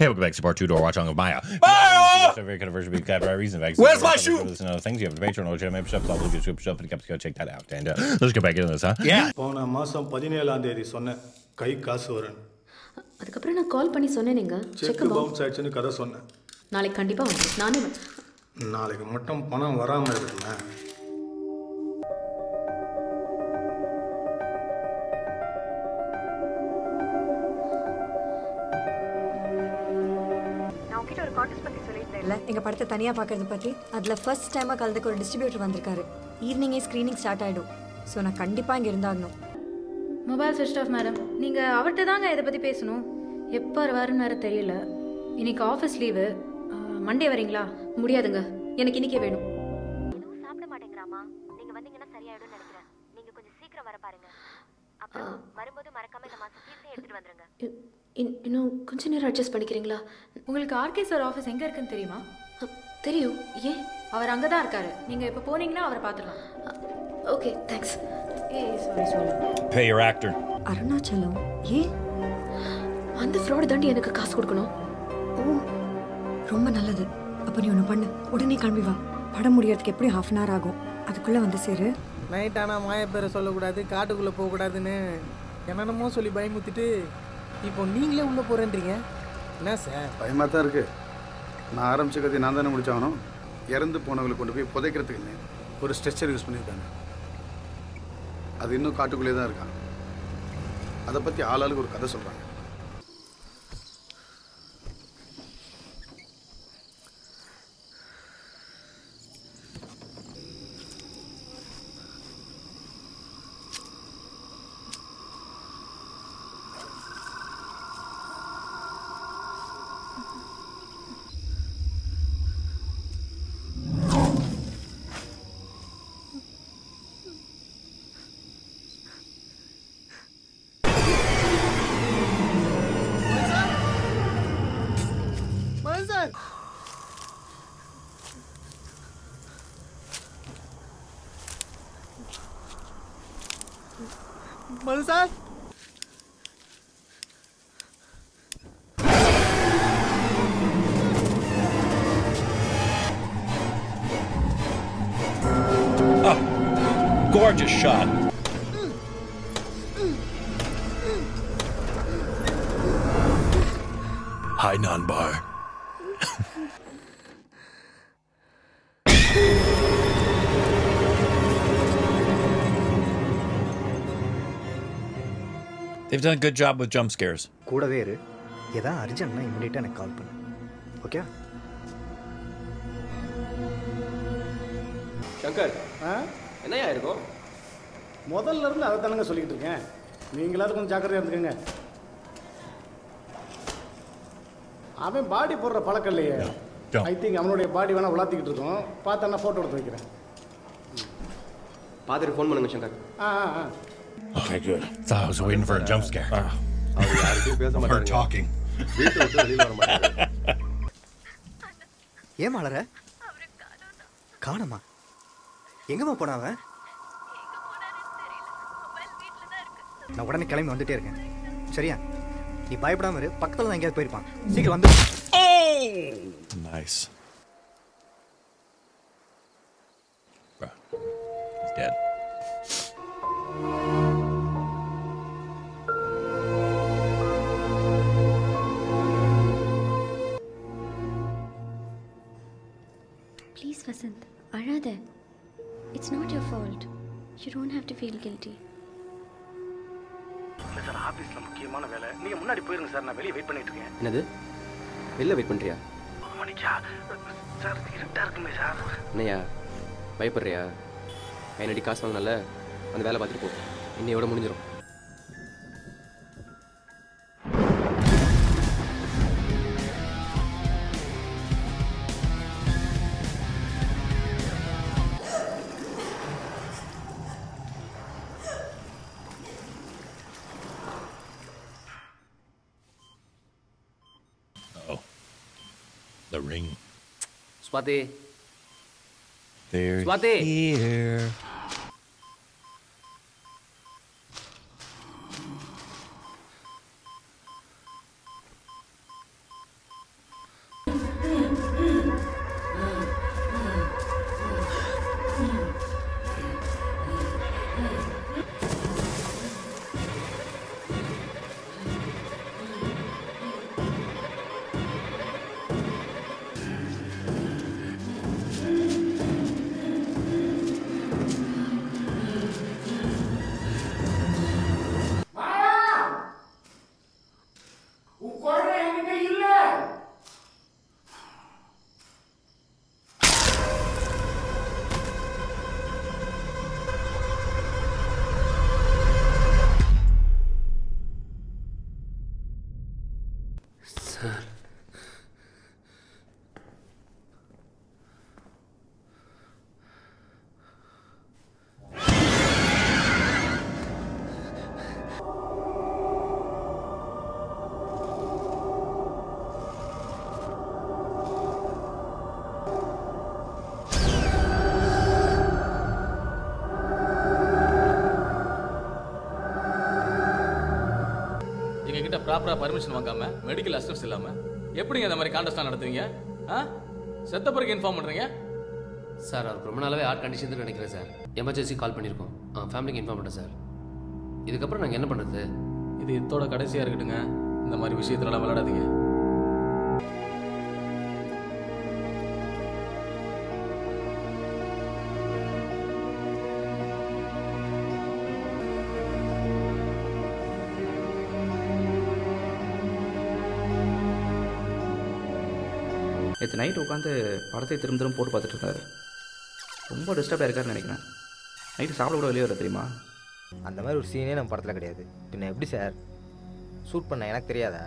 Hey, welcome back to part two to our watch on of Maya. Maya! So very controversial because for that reason. Where's my shoe? Listen to other things. You have the Patreon, or channel membership, all the good stuff, and go check that out. And uh, let's get back into this, huh? Yeah. போன மாதம் பதினேழாம் தேதி சொன்னேன் கை காசு வரேன் அதுக்கப்புறம் நான் கால் பண்ணி சொன்னேனுங்க செக் செக் பவுன்ஸ் ஆயிடுச்சுன்னு கதை சொன்னேன் நாளைக்கு கண்டிப்பாக வந்து நானே நாளைக்கு மட்டும் பணம் வராமல் இருக்குண்ணே இல்லை எங்கள் படத்தை தனியாக பார்க்கறத பற்றி அதில் ஃபர்ஸ்ட் டைமாக கலந்துக்க ஒரு டிஸ்ட்ரிபியூட்டர் வந்திருக்காரு. ஈவினிங்கே ஸ்க்ரீனிங் ஸ்டார்ட் ஆகிடும் ஸோ நான் கண்டிப்பாக இங்கே இருந்தாகணும். மொபைல் ஸ்விட்ச் ஆஃப் மேடம் நீங்கள் அவர்கிட்ட தாங்க இதை பற்றி பேசணும். எப்போ வருவாருன்னு வேறு தெரியல. இன்னைக்கு ஆஃபீஸ் லீவு மண்டே வரீங்களா? முடியாதுங்க. எனக்கு இன்னைக்கே வேணும். எதுவும் சாப்பிட மாட்டேங்கிறாமா நீங்க வந்தீங்கன்னா சரியாயிடும்னு நினைக்கிறேன். நீங்க கொஞ்சம் சீக்கிரம் வர பாருங்க. அப்புறம் வரும்போது மறக்காம இந்த மாசம் ஃபீஸையும் எடுத்துட்டு வந்துருங்க. இன்னும் கொஞ்ச நேரம் அட்ஜஸ்ட் பண்ணிக்கிறீங்களா? உங்களுக்கு ஆர்கே சார் ஆஃபீஸ் எங்கே இருக்குன்னு தெரியுமா? தெரியும். ஏன்? அவர் அங்கே தான் இருக்காரு. நீங்கள் இப்போ போனீங்கன்னா அவரை பார்த்துடலாம். ஓகே தேங்க்ஸ் ஏய் sorry sorry your actor. Arunachalam ஏன்? அந்த ஃப்ராட் தாண்டி எனக்கு காசு கொடுக்கணும். ஓ ரொம்ப நல்லது. அப்போ நீ ஒன்று பண்ணு. உடனே கிளம்பி வா. படம் முடியறதுக்கு எப்படியும் ஹாஃப் அன் ஹவர் ஆகும்? அதுக்குள்ளே வந்து சேரு. நைட் ஆனால் மாயப்பேரை சொல்லக்கூடாது காட்டுக்குள்ளே போகக்கூடாதுன்னு என்னென்னமோ சொல்லி பயமுத்திட்டு இப்போ நீங்களே உள்ளே போகிறேன்றீங்க என்ன சார்? பயமாக தான் இருக்குது நான் ஆரம்பித்த கதை நான் தானே முடிச்சாகணும். இறந்து போனவங்களை கொண்டு போய் புதைக்கிறதுக்கு இல்லை ஒரு ஸ்ட்ரெச்சர் யூஸ் பண்ணியிருக்காங்க. அது இன்னும் காட்டுக்குள்ளே தான் இருக்கான் அதை பற்றி ஆளாளுக்கு ஒரு கதை சொல்கிறாங்க on, oh, gorgeous shot. Hi, Bar. They've done a good job with jump scares. கூடவே இரு. எதா அர்ஜென்ட்னா இமீடியட்டாக எனக்கு கால் பண்ணு. ஓகே? சங்கர். என்னையா இருக்கும்? முதல்ல இருந்து அதை தானங்க சொல்லிக்கிட்டு இருக்கேன். நீங்களாவது கொஞ்சம் ஜாக்கிரதையாக இருந்துக்கங்க. அவன் பாடி போடுற பழக்கம் இல்லையே. ஐ திங்க் அவனுடைய பாடி வேணா விளாத்திக்கிட்டு இருக்கோம். பார்த்தா நான் ஃபோட்டோ எடுத்து வைக்கிறேன். பார்த்துட்டு ஃபோன் பண்ணுங்க சங்கர். ஆ ஆ ஆ. Okay, good. Thought I was waiting for a jump scare. யார்கிட்டயும் பேச Her மாட்டாங்க talking. ஏன் மலர காணமா எங்கம்மா போனா அவன் நான் உடனே கிளம்பி வந்துட்டே இருக்கேன் சரியா நீ பயப்படாம இரு பக்கத்துல தான் எங்கேயாவது போயிருப்பான் சீக்கிரம் வந்து Nice. Bruh. He's dead. Have to feel guilty இல்லை சார் ஆஃபீஸில் முக்கியமான வேலை. நீங்கள் முன்னாடி போயிருங்க சார் நான் வெளியே வெயிட் பண்ணிட்டு இருக்கேன். என்னது? வெளில வெயிட் பண்ணுறியா மணிக்கா சார் இருட்டாக இருக்குமே சார் என்னையா பயப்படுறியா? கைநடி காசு வாங்கினால அந்த வேலை பார்த்துட்டு போ. இன்னையோட முடிஞ்சிடும் The ring. Swati. They're Swati. here. ப்ராப்பராக பர்மிஷன் வாங்காம மெடிக்கல் அசிஸ்டன்ஸ் இல்லாமல் எப்படிங்க இந்த மாதிரி கான்டெஸ்ட்லாம் நடத்துவீங்க? ஆ? செத்த பிறகு இன்ஃபார்ம் பண்ணுறீங்க சார் அவர் ரொம்ப நாளாவே ஹார்ட் கண்டிஷன் நினைக்கிறேன் சார். எமர்ஜென்சி கால் பண்ணியிருக்கோம் ஆ ஃபேமிலிக்கு இன்ஃபார்ம் பண்ணுறேன் சார். இதுக்கப்புறம் நாங்கள் என்ன பண்ணுறது இது இத்தோட கடைசியாக இருக்கட்டுங்க. இந்த மாதிரி விஷயத்துலலாம் விளையாடாதீங்க. நேற்று நைட் உட்காந்து படத்தை திரும்ப திரும்ப போட்டு பார்த்துட்டு இருந்தாரு. ரொம்ப டிஸ்டர்பாக இருக்காருன்னு நினைக்கிறேன். நைட்டு சாப்பிட கூட வெளியே வர தெரியுமா? அந்த மாதிரி ஒரு சீனே நம்ம படத்தில் கிடையாது. பின்ன எப்படி சார் ஷூட் பண்ண எனக்கு தெரியாதா?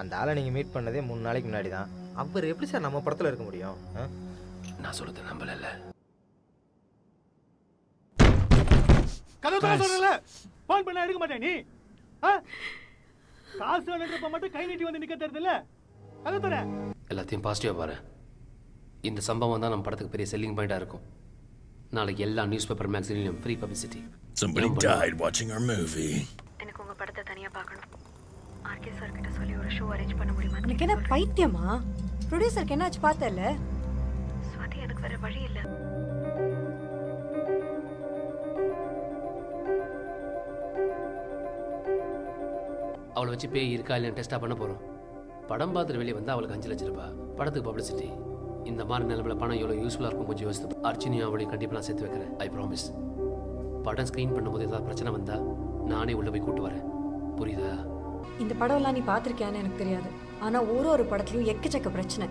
அந்த ஆளை நீங்கள் மீட் பண்ணதே மூணு நாளைக்கு முன்னாடி தான் அவர் எப்படி சார் நம்ம படத்தில் இருக்க முடியும்? ஆ? நான் சொல்கிறது நம்பலல்ல. கதை சொல்லல ஃபோன் பண்ண எடுக்க மாட்டேன் நீ? காசு வேணுன்றப்ப மட்டும் கை நீட்டி வந்து நிக்க தருது கதை தர எல்லாத்தையும் பாசிட்டிவாக பாரு. இந்த சம்பவம் தான் நம்ம படத்துக்கு பெரிய செல்லிங் பாயிண்டாக இருக்கும். நாளைக்கு எல்லா news paper மேக்சின்லையும் free publicity Somebody died watching our movie. எனக்கு உங்க படத்தை தனியா பார்க்கணும். ஆர்கே சார் கிட்ட சொல்லி ஒரு ஷோ அரேஞ்ச் பண்ண முடியுமா உனக்கு என்ன பைத்தியமா? ப்ரொடியூசருக்கு என்னாச்சு பார்த்தல சுவாதி எனக்கு வேற வழி இல்ல. அவளை வச்சு பேய் இருக்கா இல்லைன்னு டெஸ்ட்டாக பண்ண போகிறோம் படம் பார்த்துட்டு வெளியே வந்தால் அவளுக்கு அஞ்சு லட்ச ரூபாய். படத்துக்கு பப்ளிசிட்டி இந்த மாதிரி நிலமையில பணம் எவ்வளோ யூஸ்ஃபுல்லாக இருக்கும் கொஞ்சம் யோசித்து. அர்ச்சனையும் அவளையும் கண்டிப்பாக நான் சேர்த்து வைக்கிறேன். ஐ ப்ராமிஸ் படம் ஸ்க்ரீன் பண்ணும்போது ஏதாவது பிரச்சனை வந்தால் நானே உள்ளே போய் கூட்டு வரேன். புரியுதா? இந்த படம்லாம் நீ பார்த்துருக்கியான்னு எனக்கு தெரியாது. ஆனால் ஒரு ஒரு படத்துலையும் எக்கச்சக்க பிரச்சனை.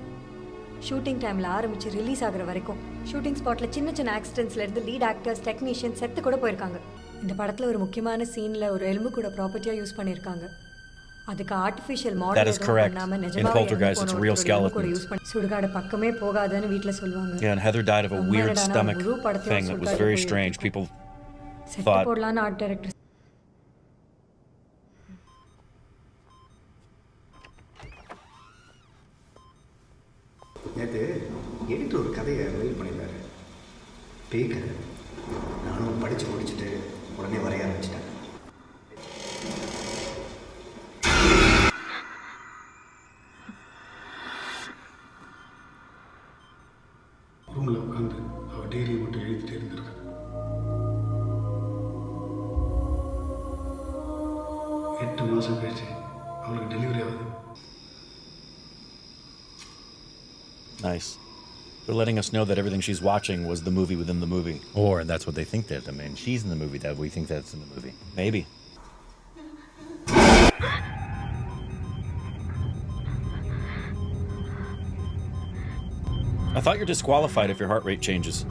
ஷூட்டிங் டைமில் ஆரம்பித்து ரிலீஸ் ஆகுற வரைக்கும் ஷூட்டிங் ஸ்பாட்டில் சின்ன சின்ன ஆக்சிடென்ட்ஸ்ல இருந்து லீட் ஆக்டர்ஸ் டெக்னீஷியன் செத்து கூட போயிருக்காங்க. இந்த படத்தில் ஒரு முக்கியமான சீனில் ஒரு எலும்பு கூட ப்ராப்பர்ட்டியாக யூஸ் பண்ணியிருக்காங்க. அதுக்கு artificial That is model correct. பண்ணாமல் In நிஜமாவே Poltergeist, இறந்து it's போன real ஒருத்தரோட எலும்பு கூட skeletons. யூஸ் பண்ணி சுடுகாடு பக்கமே போகாதுன்னு வீட்டில் சொல்லுவாங்க Yeah, and Heather died of a அம்மா weird என்னடான்னா stomach முழு படத்தையும் thing that was சுடுகாடு very போய் strange. People செத்து thought போடலான்னு ஆர்ட் டைரக்டர் நேற்று எடிட்டர் ஒரு கதையை மெயில் பண்ணியிருந்தாரு பேய் கதை நானும் படித்து முடிச்சுட்டு உடனே வரைய ஆரம்பிச்சிட்டேன் letting us know that everything she's watching was the movie within the movie. Or that's what they think that. I mean, she's in the movie that we think that's in the movie. Maybe. I thought you're disqualified if your heart rate changes.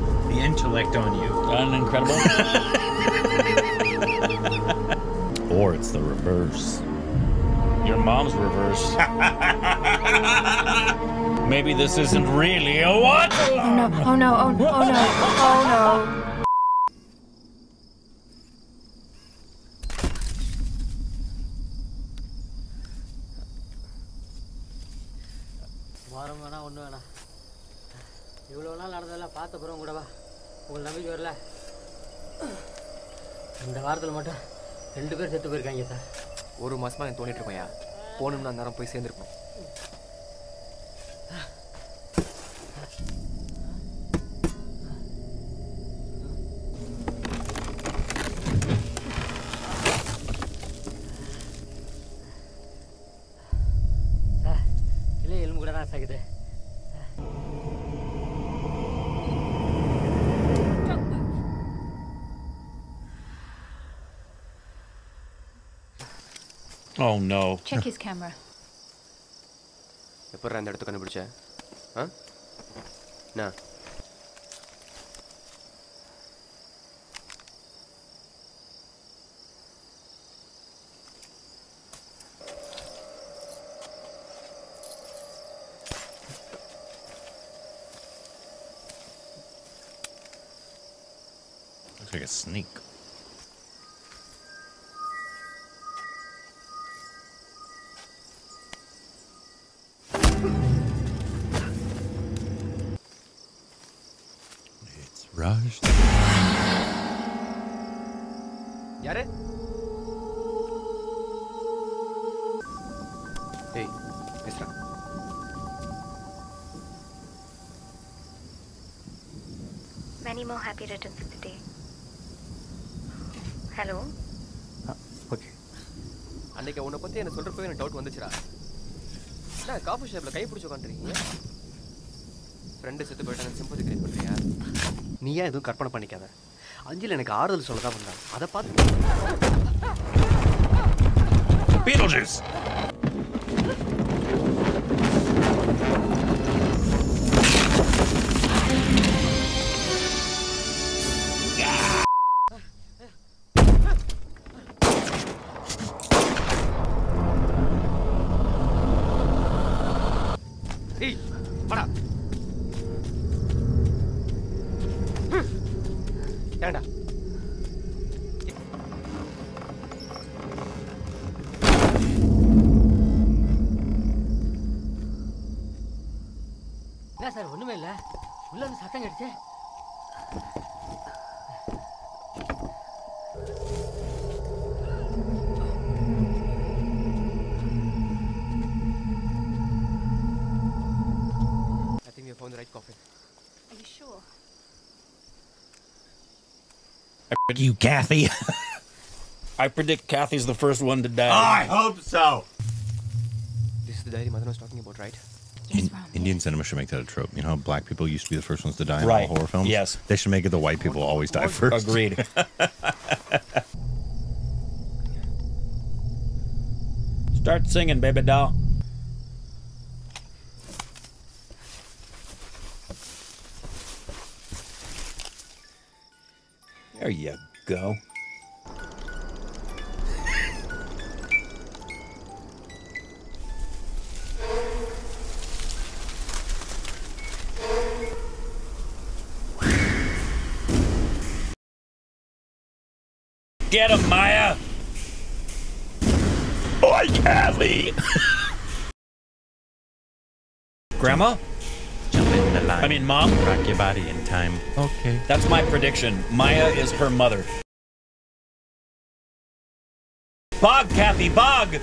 The intellect on you. Isn't it incredible? or it's the reverse. Your mom's reverse. Maybe this isn't really a what? Oh no, oh no, oh, oh no, oh no. உங்களுக்கு நம்பிக்கை வரல இந்த வாரத்தில் மட்டும் ரெண்டு பேர் செத்து போயிருக்காங்க சார். ஒரு மாசமா எனக்கு தோணிட்டு இருக்கோம்யா போகணும்னு அந்த நேரம் போய் சேர்ந்துருக்கோம். Oh no. Check his camera. எப்போ அந்த இடத்த கண்டுபிடிச்ச ஆ என்ன Looks like a sneak. Raj. யாரு ஏய் பேசுறா Many more happy returns of the day. Hello? Okay அன்னைக்கு உன்னை பத்தி எனக்கு சொல்றப்பவே எனக்கு டவுட் வந்துச்சுடா என்ன காஃபி ஷாப்ல கை பிடிச்சி உட்காந்துருக்கீங்க ஃப்ரெண்டு செத்து போயிட்டாங்க சிம்பதி கிரியேட் பண்றியா நீ ஏன் எதுவும் கற்பனை பண்ணிக்காத? அஞ்சலி எனக்கு ஆறுதல் சொல்ல தான் வந்தான். அதை பார்த்து உள்ள இருந்து சத்தம் கேட்டுச்சு I think we found the right coffin. Are you sure? I predict you, Kathy. I predict Kathy's the first one to die. I hope so. This is the diary Madan was talking about, right? In, Indian cinema should make that a trope. You know how black people used to be the first ones to die in Right. all horror films? Yes. They should make it the white people always die first. Agreed. Start singing, baby doll. There you go. Get him, Maya! Boy, Kathy! Grandma? Jump in the line. I mean, Mom? Rock your body in time. Okay. That's my prediction. Maya is her mother. Bog, Kathy, bog!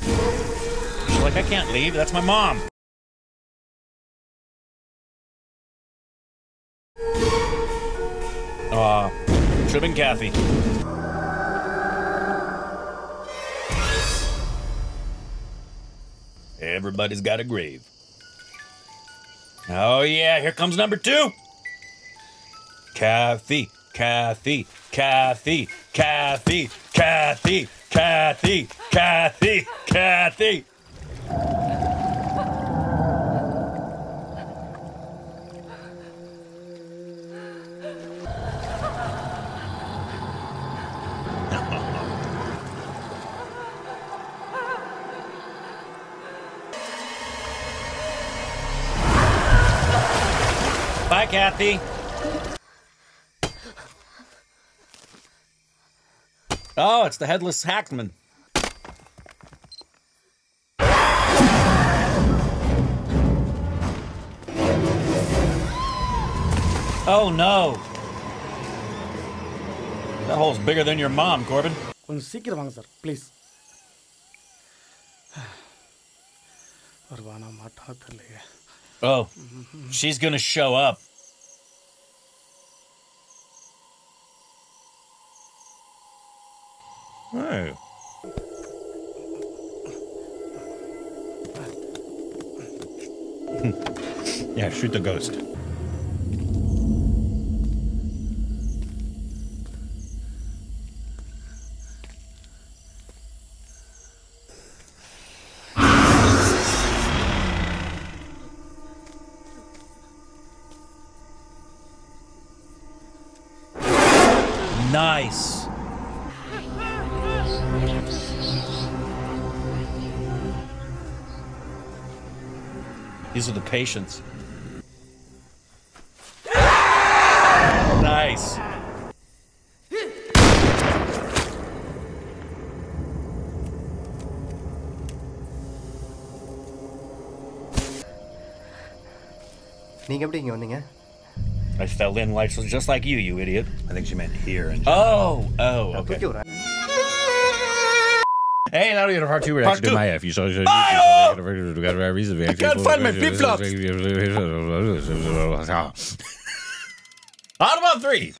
She's like, I can't leave. That's my mom. Should have been Kathy. Everybody's got a grave. Oh, yeah, here comes number two. Kathy, Kathy, Kathy, Kathy, Kathy, Kathy, Kathy, Kathy. Bye, Kathy. Oh, it's the headless hackman. Oh no. That hole's bigger than your mom, Corbin. கொஞ்சம் சீக்கிரம் வாங்க sir please வருவானா மாட்டா தெரியலையே Oh, she's gonna show up. Oh. yeah, shoot the ghost. Nice. These are the patients. Nice. நீங்கள் எப்படி இங்கே வந்தீங்க I fell in like just like you, you idiot. I think she meant here. And Oh, oh, okay. Nej, nej, du gör part 2 Part two. my F. You saw... Ah, ja! I can't find my flip-flops! Out about three!